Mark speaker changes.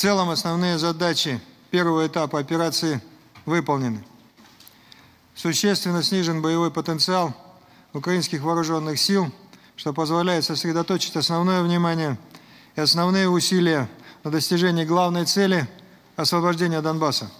Speaker 1: целом основные задачи первого этапа операции выполнены. Существенно снижен боевой потенциал украинских вооруженных сил, что позволяет сосредоточить основное внимание и основные усилия на достижении главной цели – освобождения Донбасса.